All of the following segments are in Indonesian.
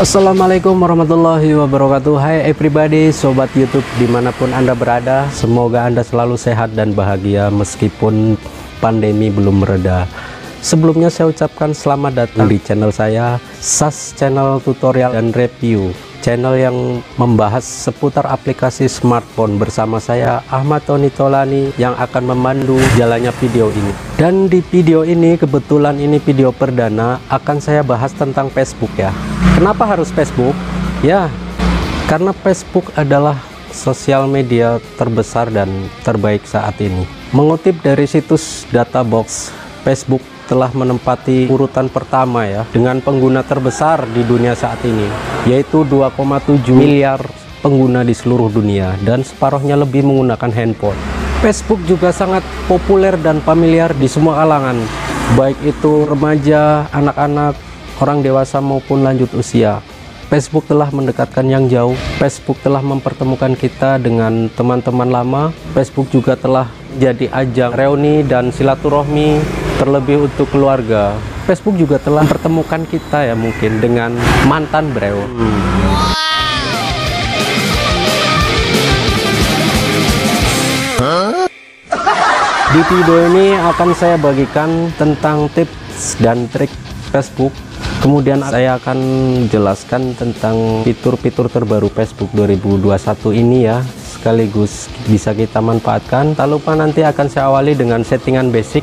Assalamualaikum warahmatullahi wabarakatuh. Hai everybody sobat youtube di mana pun anda berada Semoga anda selalu sehat dan bahagia meskipun pandemi belum mereda. Sebelumnya saya ucapkan selamat datang di channel saya SAS Channel Tutorial dan Review channel yang membahas seputar aplikasi smartphone bersama saya Ahmad Tony Tolani yang akan memandu jalannya video ini. Dan di video ini kebetulan ini video perdana akan saya bahas tentang Facebook ya. Kenapa harus Facebook? Ya karena Facebook adalah sosial media terbesar dan terbaik saat ini mengutip dari situs Databox Facebook telah menempati urutan pertama ya dengan pengguna terbesar di dunia saat ini yaitu 2,7 miliar pengguna di seluruh dunia dan separuhnya lebih menggunakan handphone. Facebook juga sangat populer dan familiar di semua kalangan baik itu remaja, anak-anak, orang dewasa maupun lanjut usia Facebook telah mendekatkan yang jauh. Facebook telah mempertemukan kita dengan teman-teman lama. Facebook juga telah jadi ajang reuni dan silaturahmi terlebih untuk keluarga. Facebook juga telah pertemukan kita ya mungkin dengan mantan bro hmm. di video ini akan saya bagikan tentang tips dan trik Facebook kemudian saya akan jelaskan tentang fitur-fitur terbaru Facebook 2021 ini ya sekaligus bisa kita manfaatkan. Tak lupa nanti akan saya awali dengan settingan basic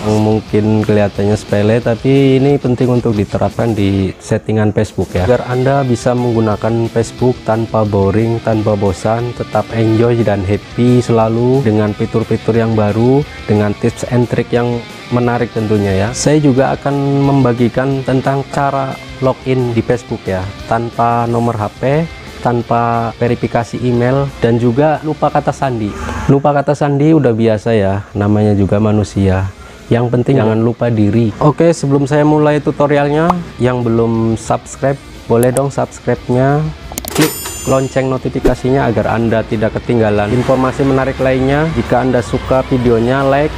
mungkin kelihatannya sepele tapi ini penting untuk diterapkan di settingan Facebook ya. Agar anda bisa menggunakan Facebook tanpa boring tanpa bosan tetap enjoy dan happy selalu dengan fitur-fitur yang baru dengan tips and trick yang menarik tentunya ya. Saya juga akan membagikan tentang cara login di Facebook ya. Tanpa nomor HP tanpa verifikasi email dan juga lupa kata sandi. Lupa kata sandi udah biasa ya namanya juga manusia. Yang penting jangan lupa diri. Oke sebelum saya mulai tutorialnya yang belum subscribe boleh dong subscribe-nya. Klik lonceng notifikasinya agar anda tidak ketinggalan informasi menarik lainnya. Jika anda suka videonya like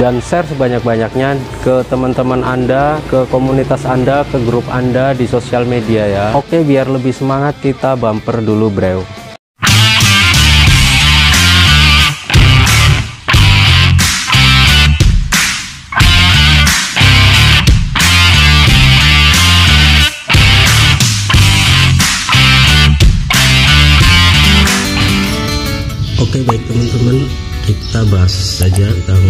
dan share sebanyak-banyaknya ke teman-teman anda ke komunitas anda ke grup anda di sosial media ya. Oke biar lebih semangat kita bumper dulu bro Oke baik teman-teman. Kita bahas saja tentang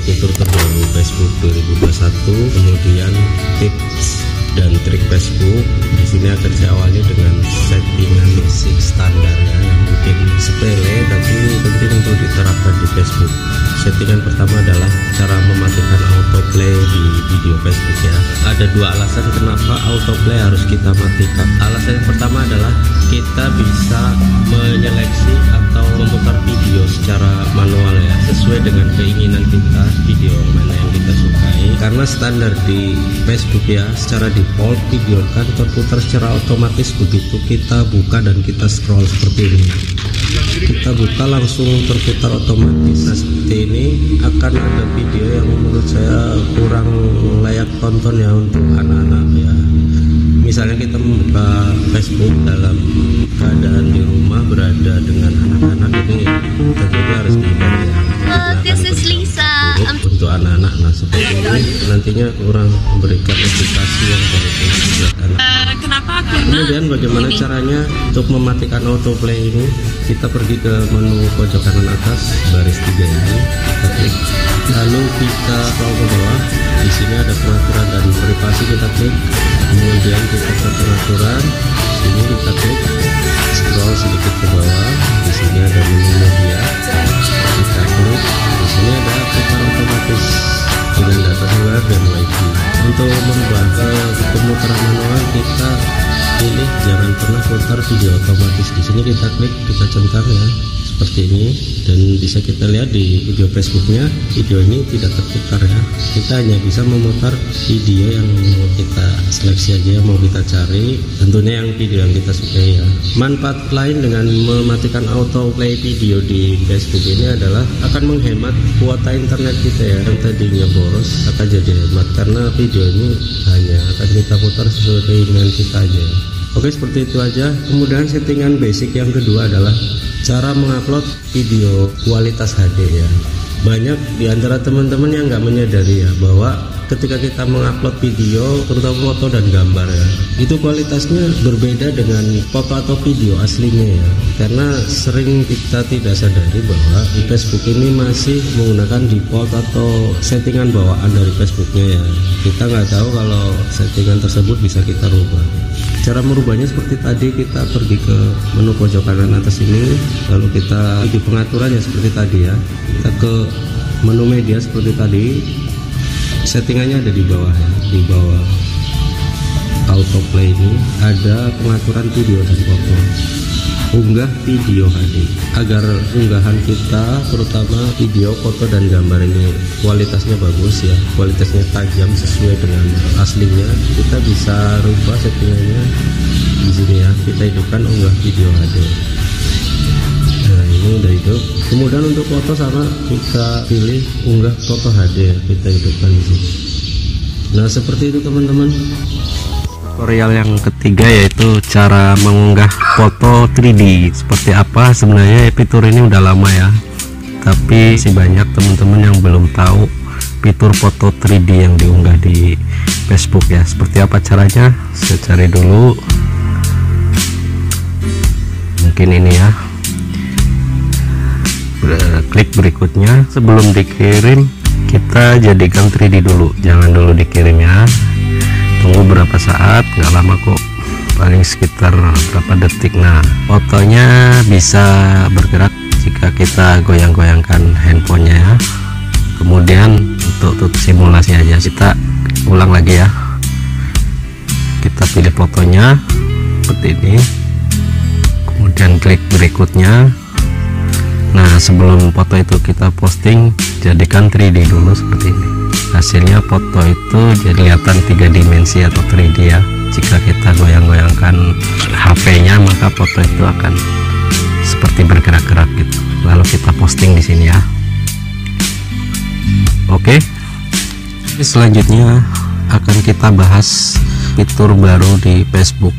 fitur-fitur terbaru Facebook 2021 kemudian tips dan trik Facebook. Di sini akan saya awali dengan settingan basic standar ya yang mungkin sepele tapi penting untuk diterapkan di Facebook. Settingan pertama adalah cara mematikan autoplay di video Facebook ya. Ada dua alasan kenapa autoplay harus kita matikan. Alasan yang pertama adalah kita bisa menyeleksi atau memutar video secara manual ya sesuai dengan keinginan kita video mana yang kita sukai. Karena standar di Facebook ya secara default video kan terputar secara otomatis begitu kita buka dan kita scroll seperti ini. Kita buka langsung terputar otomatis. Nah seperti ini akan ada video yang menurut saya kurang layak tonton ya untuk anak-anak ya misalnya kita membuka Facebook dalam keadaan di rumah berada dengan anak-anak ini tentunya harus dihindari ini nantinya kurang memberikan edukasi yang baik anak uh, kenapa kemudian bagaimana ini. caranya untuk mematikan autoplay ini? Kita pergi ke menu pojok kanan atas baris tiga ini. Kita klik. Lalu kita scroll ke bawah. Di sini ada pengaturan dan privasi kita klik. Kemudian kita ke pengaturan sini kita klik. Scroll sedikit ke bawah. Di sini ada menu media. Kita klik. Di sini ada putar otomatis dengan data seluler dan wifi untuk membuat pemutaran manual kita pilih jangan pernah putar video otomatis. Di sini kita klik kita centang ya seperti ini dan bisa kita lihat di video Facebooknya video ini tidak terputar ya. Kita hanya bisa memutar video yang mau kita seleksi aja mau kita cari. Tentunya yang video yang kita sukai ya. Manfaat lain dengan mematikan auto play video di Facebook ini adalah akan menghemat kuota internet kita ya. Yang tadinya boros akan jadi hemat karena video ini hanya akan kita putar sesuai keinginan kita aja. Oke seperti itu aja. Kemudian settingan basic yang kedua adalah cara mengupload video kualitas HD ya. Banyak di antara teman-teman yang nggak menyadari ya bahwa ketika kita mengupload video terutama foto dan gambar ya itu kualitasnya berbeda dengan foto atau video aslinya ya. Karena sering kita tidak sadari bahwa di Facebook ini masih menggunakan default atau settingan bawaan dari Facebooknya ya. Kita nggak tahu kalau settingan tersebut bisa kita rubah cara merubahnya seperti tadi kita pergi ke menu pojok kanan atas ini lalu kita di pengaturannya seperti tadi ya. Kita ke menu media seperti tadi. Settingannya ada di bawah ya di bawah autoplay ini. Ada pengaturan video dan foto unggah video HD agar unggahan kita terutama video foto dan gambar ini kualitasnya bagus ya. Kualitasnya tajam sesuai dengan aslinya. Kita bisa rubah settingannya. Di sini ya kita hidupkan unggah video HD nah ini udah hidup. Kemudian untuk foto sama kita pilih unggah foto HD ya. Kita hidupkan di sini. Nah seperti itu teman-teman tutorial yang ketiga yaitu cara mengunggah foto 3D seperti apa? Sebenarnya fitur ini udah lama ya. Tapi masih banyak teman-teman yang belum tahu fitur foto 3D yang diunggah di Facebook ya. Seperti apa caranya? Saya cari dulu. Mungkin ini ya. Klik berikutnya. Sebelum dikirim kita jadikan 3D dulu. Jangan dulu dikirim ya tunggu berapa saat? Nggak lama kok. Paling sekitar berapa detik. Nah fotonya bisa bergerak jika kita goyang-goyangkan handphonenya ya. Kemudian untuk, untuk simulasi aja. Kita ulang lagi ya. Kita pilih fotonya seperti ini. Kemudian klik berikutnya. Nah sebelum foto itu kita posting jadikan 3D dulu seperti ini hasilnya foto itu jadi kelihatan tiga dimensi atau 3D ya. Jika kita goyang-goyangkan HP nya maka foto itu akan seperti bergerak-gerak gitu. Lalu kita posting di sini ya. Oke. Selanjutnya akan kita bahas fitur baru di Facebook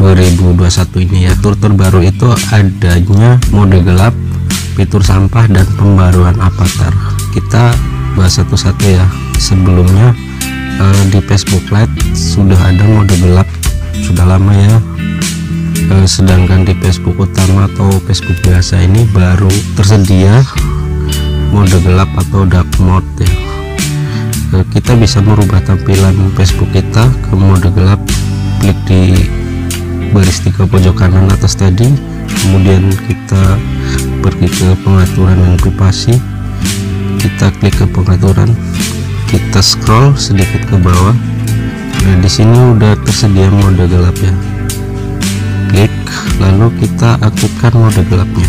2021 ini ya. Fitur terbaru itu adanya mode gelap fitur sampah dan pembaruan avatar. Kita bahas satu-satu ya. Sebelumnya uh, di Facebook Lite sudah ada mode gelap. Sudah lama ya. Uh, sedangkan di Facebook utama atau Facebook biasa ini baru tersedia mode gelap atau dark mode ya. Uh, kita bisa merubah tampilan Facebook kita ke mode gelap. Klik di baris tiga pojok kanan atas tadi. Kemudian kita pergi ke pengaturan dan privasi kita klik ke pengaturan. Kita scroll sedikit ke bawah. Nah di sini udah tersedia mode gelap ya klik lalu kita aktifkan mode gelapnya.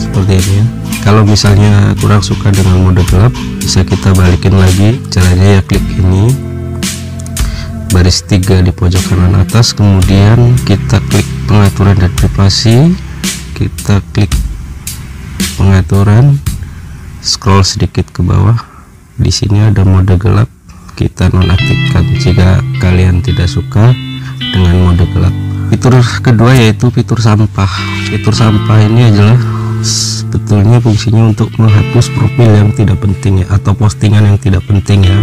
Seperti ini ya. Kalau misalnya kurang suka dengan mode gelap bisa kita balikin lagi. Caranya ya klik ini. Baris tiga di pojok kanan atas. Kemudian kita klik pengaturan dan privasi. Kita klik pengaturan scroll sedikit ke bawah. Di sini ada mode gelap. Kita nonaktifkan. Jika kalian tidak suka dengan mode gelap. Fitur kedua yaitu fitur sampah. Fitur sampah ini adalah sebetulnya fungsinya untuk menghapus profil yang tidak penting ya atau postingan yang tidak penting ya.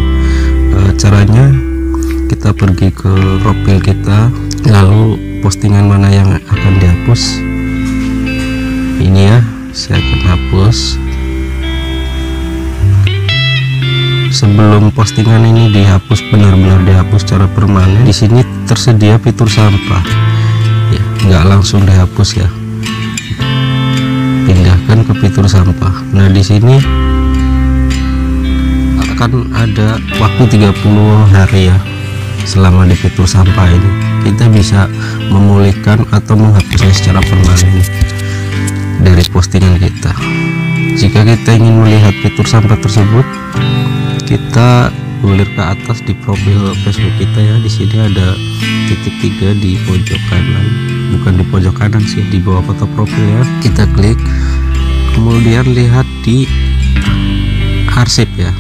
E, caranya kita pergi ke profil kita lalu postingan mana yang akan dihapus. Ini ya saya akan hapus sebelum postingan ini dihapus benar-benar dihapus secara permanen di sini tersedia fitur sampah. Ya nggak langsung dihapus ya. Pindahkan ke fitur sampah. Nah di sini akan ada waktu 30 hari ya selama di fitur sampah ini. Kita bisa memulihkan atau menghapusnya secara permanen dari postingan kita. Jika kita ingin melihat fitur sampah tersebut kita gulir ke atas di profil Facebook kita ya. Di sini ada titik tiga di pojok kanan. Bukan di pojok kanan sih di bawah foto profil ya. Kita klik kemudian lihat di arsip ya.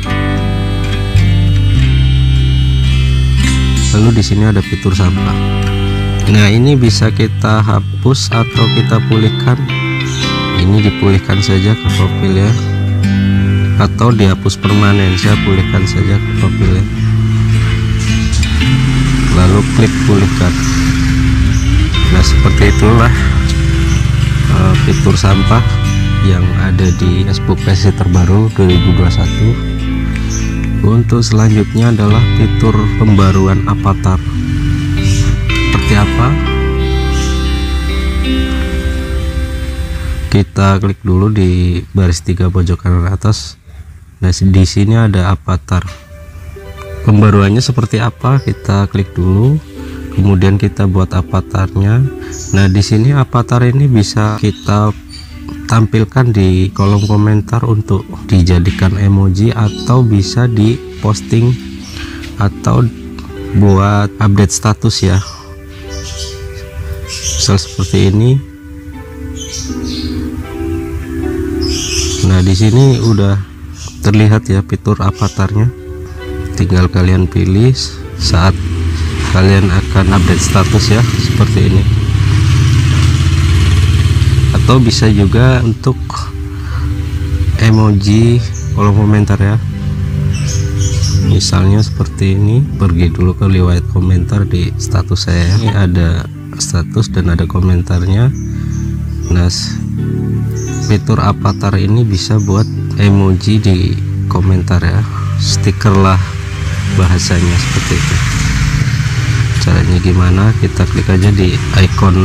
Lalu di sini ada fitur sampah. Nah ini bisa kita hapus atau kita pulihkan? Ini dipulihkan saja ke profil ya atau dihapus permanen saya pulihkan saja ke profilnya lalu klik pulihkan. Nah seperti itulah uh, fitur sampah yang ada di Facebook versi terbaru 2021 untuk selanjutnya adalah fitur pembaruan avatar. Seperti apa? Kita klik dulu di baris tiga pojok kanan atas Nah, di sini ada avatar. Pembaruannya seperti apa? Kita klik dulu. Kemudian kita buat avatarnya. Nah, di sini avatar ini bisa kita tampilkan di kolom komentar untuk dijadikan emoji atau bisa diposting atau buat update status ya. Misal seperti ini. Nah, di sini udah terlihat ya fitur avatarnya. Tinggal kalian pilih saat kalian akan update status ya seperti ini. Atau bisa juga untuk emoji kolom komentar ya. Misalnya seperti ini pergi dulu ke riwayat komentar di status saya. Ini ada status dan ada komentarnya. Nah fitur avatar ini bisa buat emoji di komentar ya. Stiker lah bahasanya seperti itu. Caranya gimana? Kita klik aja di icon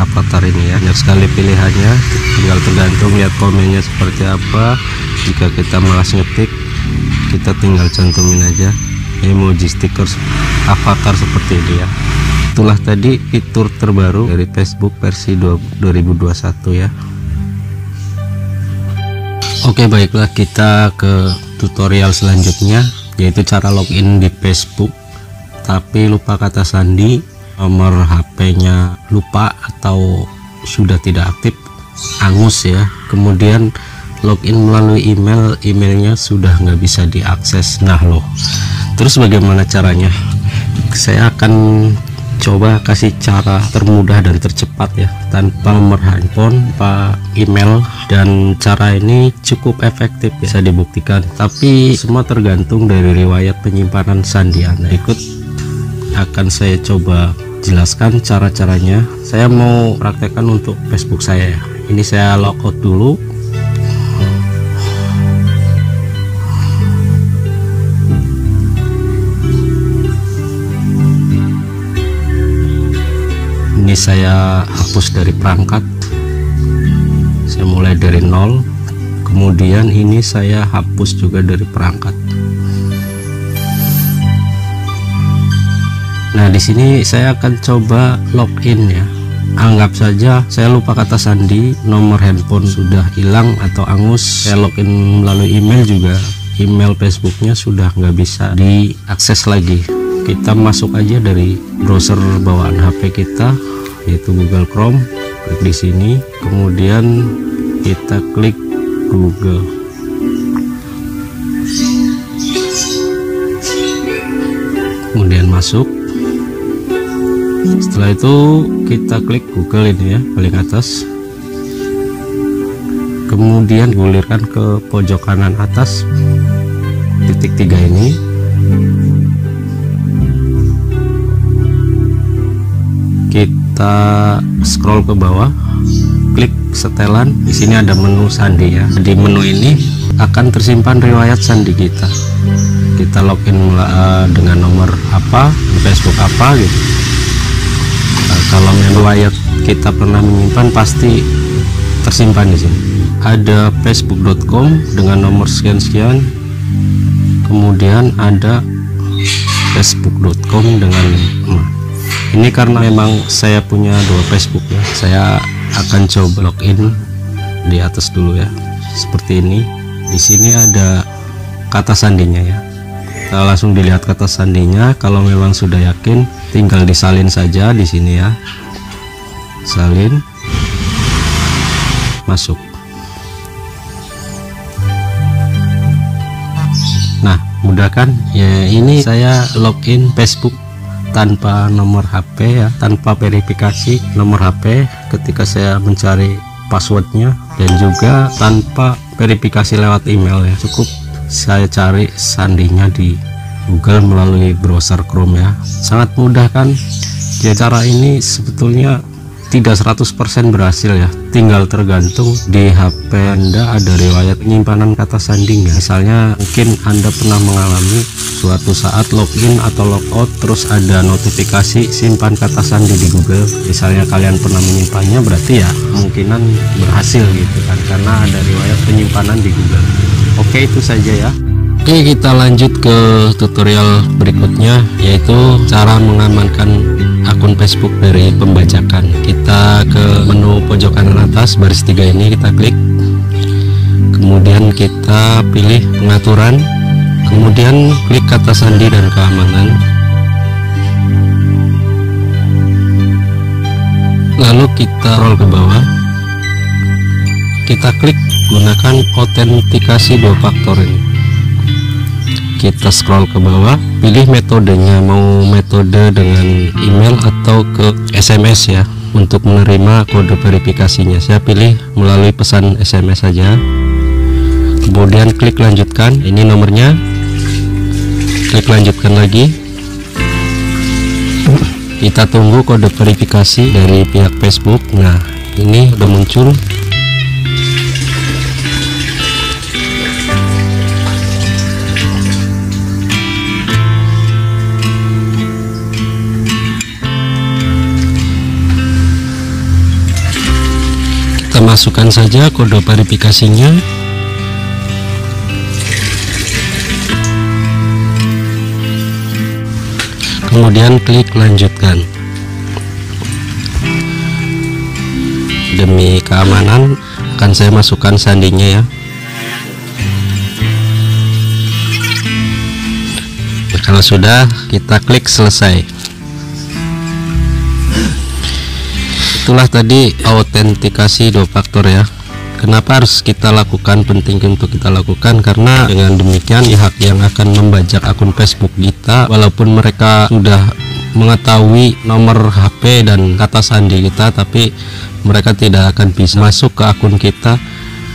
avatar ini ya. Banyak sekali pilihannya. Tinggal tergantung lihat komennya seperti apa. Jika kita malas ngetik kita tinggal cantumin aja emoji stiker avatar seperti ini ya. Itulah tadi fitur terbaru dari Facebook versi 2021 ya Oke baiklah kita ke tutorial selanjutnya yaitu cara login di Facebook. Tapi lupa kata sandi nomor HP-nya lupa atau sudah tidak aktif angus ya. Kemudian login melalui email emailnya sudah nggak bisa diakses. Nah loh terus bagaimana caranya? Saya akan coba kasih cara termudah dan tercepat ya. Tanpa nomor handphone tanpa email dan cara ini cukup efektif bisa dibuktikan. Tapi semua tergantung dari riwayat penyimpanan sandi anda. Ikut akan saya coba jelaskan cara-caranya. Saya mau praktekkan untuk Facebook saya ini saya logout dulu saya hapus dari perangkat. Saya mulai dari nol. Kemudian ini saya hapus juga dari perangkat. Nah di sini saya akan coba login ya. Anggap saja saya lupa kata sandi nomor handphone sudah hilang atau angus. Saya login melalui email juga. Email Facebooknya sudah nggak bisa diakses lagi. Kita masuk aja dari browser bawaan HP kita yaitu Google Chrome klik di sini kemudian kita klik Google. Kemudian masuk. Setelah itu kita klik Google ini ya paling atas. Kemudian gulirkan ke pojok kanan atas titik tiga ini kita scroll ke bawah klik setelan. Di sini ada menu sandi ya. Di menu ini akan tersimpan riwayat sandi kita. Kita login uh, dengan nomor apa Facebook apa gitu. Uh, kalau riwayat kita pernah menyimpan pasti tersimpan di sini. Ada facebook.com dengan nomor sekian-sekian. Kemudian ada facebook.com dengan ini karena memang saya punya dua Facebook ya. Saya akan coba login di atas dulu ya. Seperti ini. Di sini ada kata sandinya ya. Kita langsung dilihat kata sandinya. Kalau memang sudah yakin tinggal disalin saja di sini ya. Salin. Masuk. Nah mudah kan? Ya ini saya login Facebook tanpa nomor HP ya tanpa verifikasi nomor HP ketika saya mencari passwordnya dan juga tanpa verifikasi lewat email ya. Cukup saya cari sandinya di Google melalui browser Chrome ya. Sangat mudah kan? Ya cara ini sebetulnya tidak 100% berhasil ya. Tinggal tergantung di HP Anda ada riwayat penyimpanan kata sandi misalnya mungkin Anda pernah mengalami suatu saat login atau logout terus ada notifikasi simpan kata sandi di Google. Misalnya kalian pernah menyimpannya berarti ya kemungkinan berhasil gitu kan karena ada riwayat penyimpanan di Google. Oke itu saja ya. Oke kita lanjut ke tutorial berikutnya yaitu cara mengamankan akun Facebook dari pembajakan. Kita ke menu pojok kanan atas baris tiga ini kita klik. Kemudian kita pilih pengaturan. Kemudian klik kata sandi dan keamanan. Lalu kita roll ke bawah. Kita klik gunakan autentikasi dua faktor ini kita scroll ke bawah pilih metodenya. Mau metode dengan email atau ke SMS ya untuk menerima kode verifikasinya. Saya pilih melalui pesan SMS saja. Kemudian klik lanjutkan. Ini nomornya. Klik lanjutkan lagi. Kita tunggu kode verifikasi dari pihak Facebook. Nah ini udah muncul kita masukkan saja kode verifikasinya. Kemudian klik lanjutkan. Demi keamanan akan saya masukkan sandinya ya. Kalau sudah kita klik selesai itulah tadi autentikasi dua faktor ya. Kenapa harus kita lakukan penting untuk kita lakukan? Karena dengan demikian pihak yang akan membajak akun Facebook kita walaupun mereka sudah mengetahui nomor HP dan kata sandi kita tapi mereka tidak akan bisa masuk ke akun kita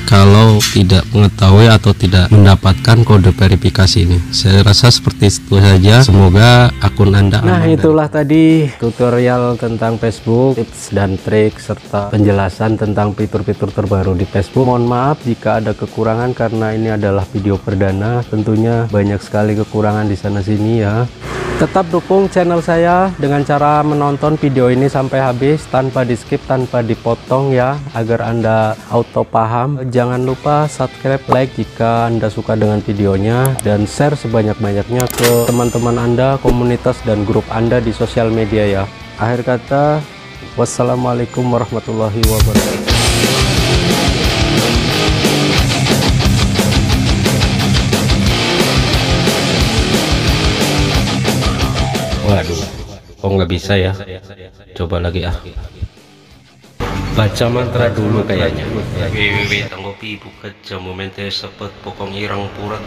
kalau tidak mengetahui atau tidak mendapatkan kode verifikasi ini. Saya rasa seperti itu saja. Semoga akun anda nah itulah tadi tutorial tentang Facebook tips dan trik serta penjelasan tentang fitur-fitur terbaru di Facebook. Mohon maaf jika ada kekurangan karena ini adalah video perdana. Tentunya banyak sekali kekurangan di sana sini ya Tetap dukung channel saya dengan cara menonton video ini sampai habis tanpa di skip, tanpa dipotong ya agar Anda auto paham. Jangan lupa subscribe, like jika Anda suka dengan videonya dan share sebanyak-banyaknya ke teman-teman Anda, komunitas dan grup Anda di sosial media ya. Akhir kata, wassalamualaikum warahmatullahi wabarakatuh. Waduh, kok nggak bisa ya? Coba lagi ah. Baca mantra dulu kayaknya. Wih, tanggopi buka jamu mente sepet pokong irang purat.